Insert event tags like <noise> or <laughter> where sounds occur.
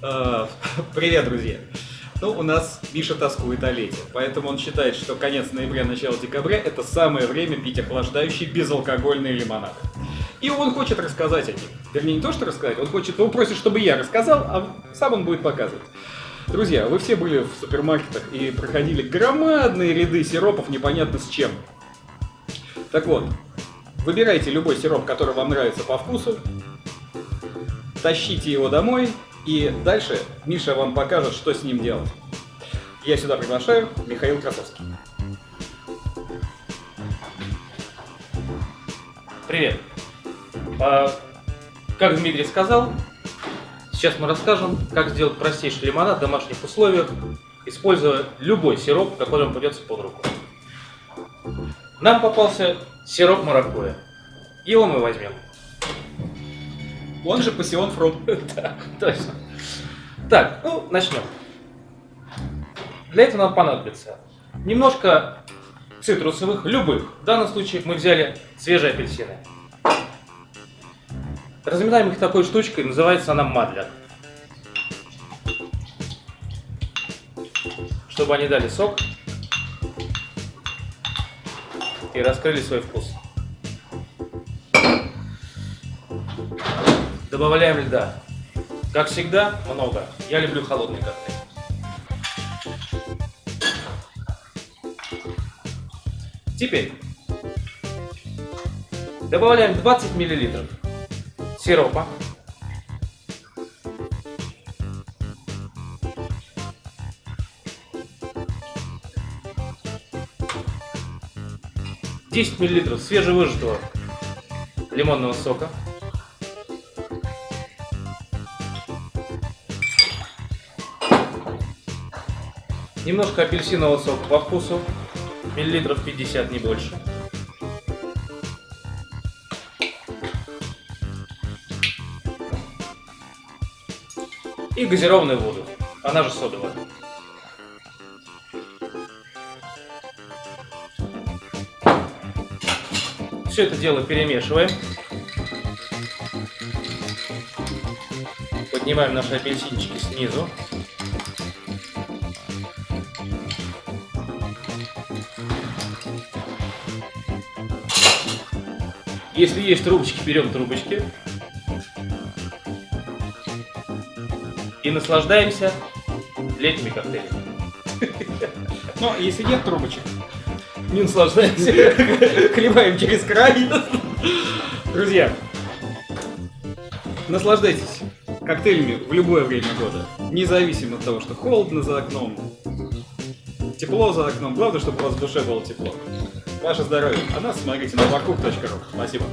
Э, <laughs> Привет, друзья. Ну, у нас Миша тоскует о лете, поэтому он считает, что конец ноября, начало декабря – это самое время пить охлаждающий безалкогольный лимонад. И он хочет рассказать о них. Вернее, не то, что рассказать, он хочет, он просит, чтобы я рассказал, а сам он будет показывать. Друзья, вы все были в супермаркетах и проходили громадные ряды сиропов непонятно с чем. Так вот, выбирайте любой сироп, который вам нравится по вкусу, тащите его домой, и дальше Миша вам покажет, что с ним делать. Я сюда приглашаю Михаил Красовский. Привет. А, как Дмитрий сказал, сейчас мы расскажем, как сделать простейший лимонад в домашних условиях, используя любой сироп, который вам придется под руку. Нам попался сироп маракуйя. Его мы возьмем. Он же Пассион Фрут. <laughs> Да, точно. Так, ну, начнем. Для этого нам понадобится немножко цитрусовых, любых. В данном случае мы взяли свежие апельсины. Разминаем их такой штучкой, называется она мадля. Чтобы они дали сок и раскрыли свой вкус. Добавляем льда. Как всегда, много. Я люблю холодный коктейль. Теперь добавляем 20 мл сиропа. Десять миллилитров свежевыжатого лимонного сока. Немножко апельсинового сока по вкусу, миллилитров 50, не больше. И газированную воду, она же содовая. Все это дело перемешиваем. Поднимаем наши апельсинчики снизу. Если есть трубочки, берем трубочки. И наслаждаемся летними коктейлями. <laughs> Но если нет трубочек, не наслаждаемся, <laughs> хлебаем через край. Друзья, наслаждайтесь коктейлями в любое время года. Независимо от того, что холодно за окном, тепло за окном. Главное, чтобы у вас в душе было тепло. Ваше здоровье. А нас смотрите на barcook.ru. Спасибо.